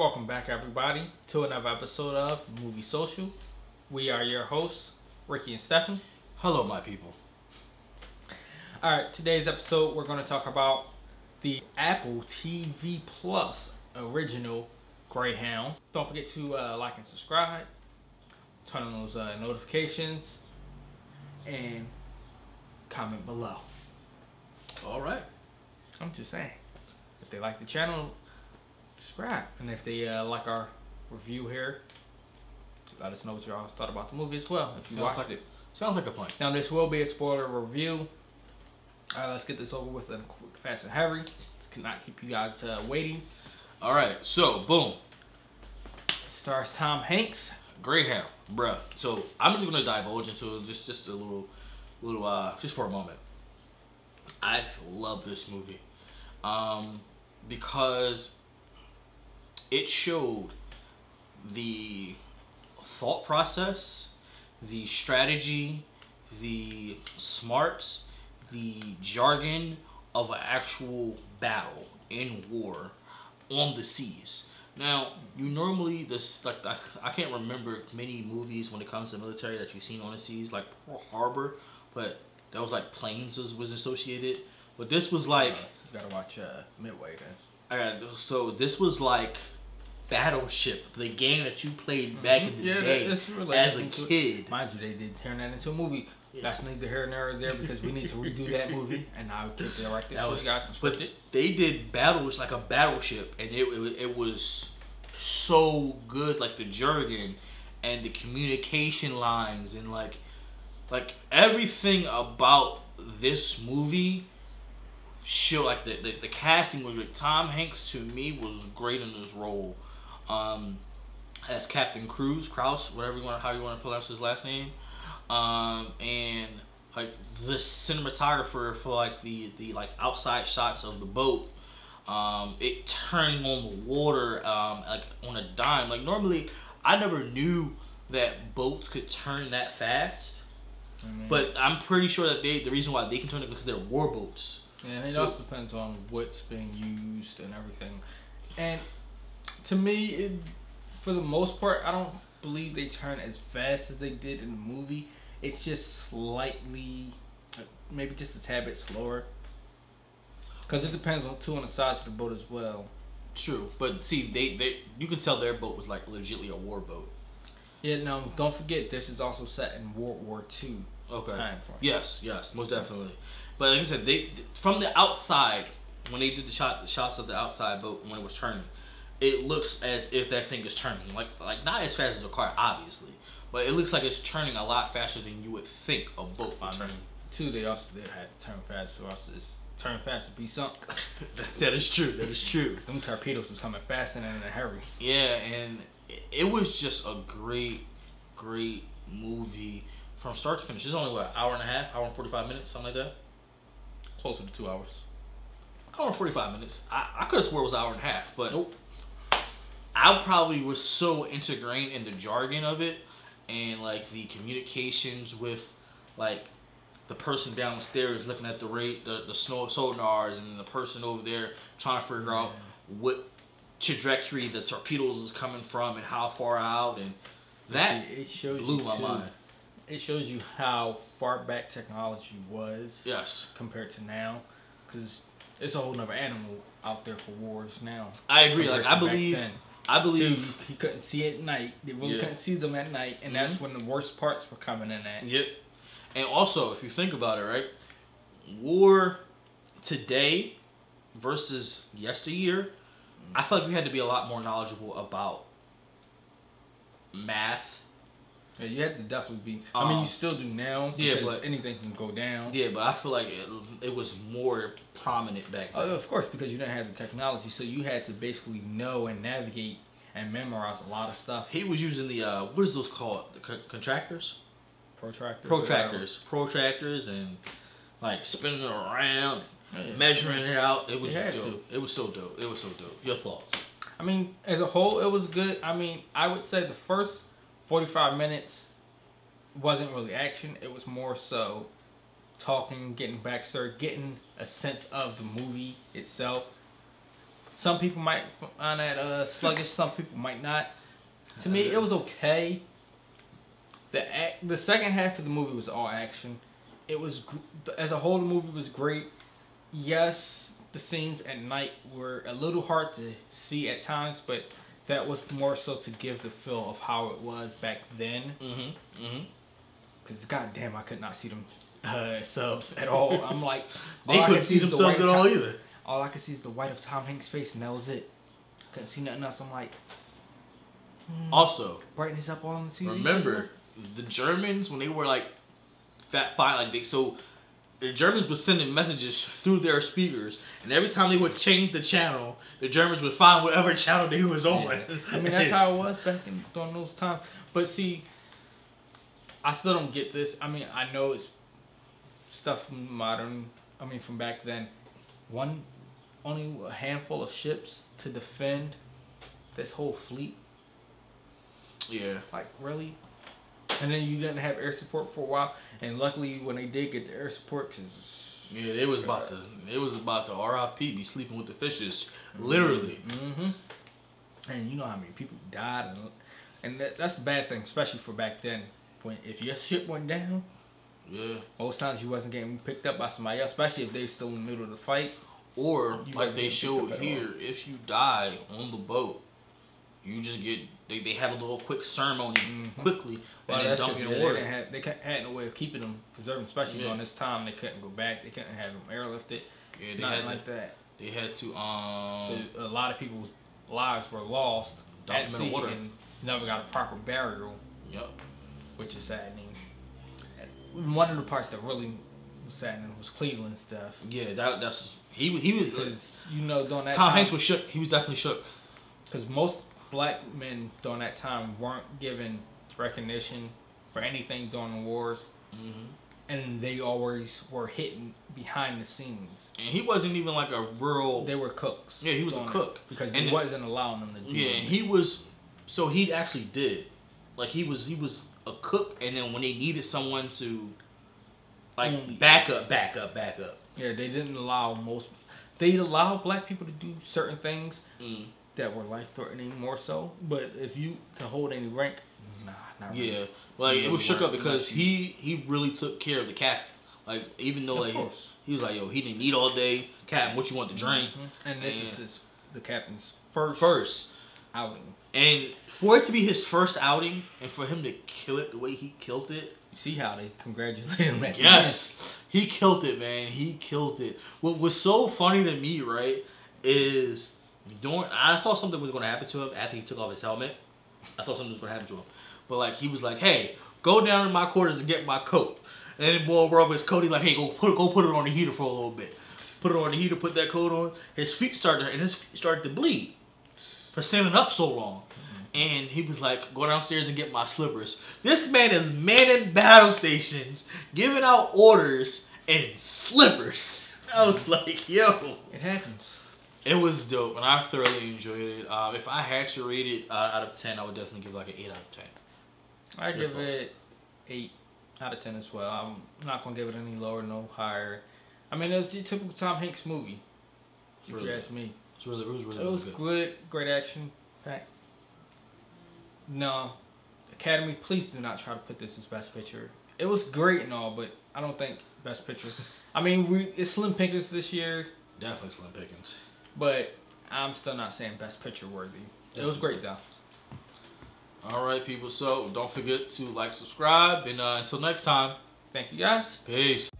Welcome back, everybody, to another episode of Movie Social. We are your hosts, Ricky and Stefan. Hello, my people. All right, today's episode, we're going to talk about the Apple TV Plus original Greyhound. Don't forget to uh, like and subscribe, turn on those uh, notifications, and comment below. All right. I'm just saying, if they like the channel, subscribe. And if they uh, like our review here, let us know what y'all thought about the movie as well. If you Sounds watched like it. Sounds like a plan. Now this will be a spoiler review. Right, let's get this over with and quick, fast and hurry. Cannot keep you guys uh, waiting. All right. So, boom. Stars Tom Hanks. Greyhound, bruh. So I'm just gonna divulge into it just just a little, little uh, just for a moment. I love this movie, um, because it showed the thought process, the strategy, the smarts, the jargon of an actual battle in war on the seas. Now, you normally this like I, I can't remember many movies when it comes to military that you've seen on the seas like Pearl Harbor, but that was like planes was, was associated. But this was like Uh, you gotta watch uh, Midway then. I got so this was like Battleship, the game that you played back in the Mm-hmm. Yeah, day it's related as a to it. kid. Mind you, they did turn that into a movie. Yeah. That's neither here nor there because we need to redo that movie, and I will keep it directed That to was- you guys and But it. they did battles like a battleship, and it, it it was so good, like the jargon and the communication lines and like like everything about this movie show like the, the, the casting was great. Tom Hanks to me was great in this role. Um as Captain Cruz, Krause, whatever you want how you want to pronounce his last name. Um and like the cinematographer for like the the like outside shots of the boat um it turning on the water um like on a dime like normally i never knew that boats could turn that fast I mean, but i'm pretty sure that they the reason why they can turn it because they're war boats Yeah, and it So- also depends on what's being used and everything. And to me, it, for the most part, I don't believe they turn as fast as they did in the movie. It's just slightly, maybe just a tad bit slower. Because it depends on too on the size of the boat as well. true but see they they you can tell their boat was like legitly a war boat Yeah, no, don't forget this is also set in World War Two okay time frame. Yes, yes, most definitely. But like I said, they from the outside when they did the shot, the shots of the outside boat when it was turning, it looks as if that thing is turning like like not as fast as a car, obviously, but it looks like it's turning a lot faster than you would think a boat would turn. two, they also did have to turn fast, so else it's turn fast to be sunk. that is true. That is true. Them torpedoes was coming fast and in a hurry. Yeah, and it, it was just a great, great movie from start to finish. It's only what an hour and a half, hour and forty five minutes, something like that. Closer to two hours. Hour and forty five minutes. I, I could have swore it was an hour and a half, but Nope. I probably was so ingrained in the jargon of it and like the communications with like the person downstairs looking at the rate the, the snow sonars and the person over there trying to figure out what trajectory the torpedoes is coming from and how far out and that See, it shows blew you my too- mind. It shows you how far back technology was Yes. compared to now, because it's a whole nother animal out there for wars now. I agree. Like I believe then. I believe he couldn't see at night. They really Yeah. couldn't see them at night, and that's mm-hmm. when the worst parts were coming in at. Yep. And also, if you think about it, right, war today versus yesteryear, I feel like we had to be a lot more knowledgeable about math. Yeah, you had to definitely be. I mean, Um, you still do now. yeah, but- anything can go down. Yeah, but I feel like it, it was more prominent back Uh, then. of course, because you didn't have the technology, so you had to basically know and navigate and memorize a lot of stuff. he was using the uh, what is those called? The co- contractors, Protractors. protractors, protractors, and like spinning it around, Yeah. measuring it out. It was dope. It was so dope. It was so dope. Your thoughts? I mean, as a whole, it was good. I mean, I would say the first 45 minutes wasn't really action. It was more so talking, getting backstory, getting a sense of the movie itself. Some people might find that uh, sluggish. Some people might not. To me, it was okay. The the second half of the movie was all action. It was as a whole, the movie was great. Yes, the scenes at night were a little hard to see at times, but that was more so to give the feel of how it was back then. Mm-hmm. Mm-hmm. Cause goddamn, I could not see them uh, subs at all. I'm like, They I couldn't could see is the themselves white at all Tom- either. All I could see is the white of Tom Hanks' face, and that was it. Couldn't see nothing else. I'm like, hmm, Also, brighten this up all on the TV. remember the Germans when they were like fat fine like they so the Germans were sending messages through their speakers, and every time they would change the channel, the Germans would find whatever channel they was on. Yeah. I mean, that's how it was back in during those times. But see, I still don't get this. I mean, I know it's stuff from modern. I mean, from back then. One, only a handful of ships to defend this whole fleet. Yeah. Like really? And then you didn't have air support for a while. And luckily, when they did get the air support, cause Yeah, it was about to it was about to RIP be sleeping with the fishes. Literally. hmm And you know how many people died, and, and that, that's the bad thing, especially for back then. When if your ship went down, Yeah. most times you wasn't getting picked up by somebody else, especially if they still in the middle of the fight. Or You like they showed here, if you die on the boat, you just get they, they have a little quick ceremony Mhm. quickly Well, and then dump because you they, in they water. didn't have they had no way of keeping them preserved, especially Yeah. during this time. They couldn't go back. They couldn't have them airlifted. Yeah, they nothing had like to, that. they had to um So a lot of people's lives were lost at the sea water. and never got a proper burial. yep. which is saddening. One of the parts that really was saddening was Cleveland stuff. Yeah, that that's he he was Because, you know, during that Tom time, Hanks was shook. He was definitely shook. because most black men during that time weren't given recognition for anything during the wars, hmm and they always were hidden behind the scenes. And he wasn't even like a real They were cooks. Yeah, he was a cook. because And the- wasn't allowing them to do Yeah, he was. So he actually did, like he was he was a cook, and then when they needed someone to, like Mm. back up, back up, back up. Yeah, they didn't allow most. They allowed black people to do certain things, Mm. That were life threatening more so. But if you to hold any rank, nah, not really. Yeah, like it was shook up because he he really took care of the cat. Like even though Of like course. he was like, yo, he didn't eat all day. Captain, what you want to drink Mhm. And this And- is his the captain's first first? outing. And for it to be his first outing, and for him to kill it the way he killed it, You see how they congratulate him Yes, he killed it, man. He killed it. What was so funny to me, right, is during I thought something was going to happen to him after he took off his helmet. I thought something was going to happen to him, but like he was like, "Hey, go down in my quarters and get my coat." And then boy up his coat. Like, "Hey, go put go put it on the heater for a little bit." Put it on the heater. Put that coat on. His feet started and his feet started to bleed for standing up so long. And he was like, go downstairs and get my slippers. This man is manning battle stations, giving out orders in slippers. I was like, yo. It happens. It was dope, and I thoroughly enjoyed it. Uh, if I had to rate it uh, out of 10, I would definitely give it like an 8 out of 10. I give thoughts? it eight out of ten as well. I'm not gonna give it any lower, no higher. I mean, it was the typical Tom Hanks movie. If Really you ask me, It's really, it was really, it really was good. good, great action pack. No, Academy, please do not try to put this as best picture. It was great and all, but I don't think best picture. I mean, we it's Slim Pickens this year, Definitely Slim Pickens. But I'm still not saying best picture worthy. It was great though. All right, people. So don't forget to like, subscribe, and uh, until next time, Thank you guys. peace.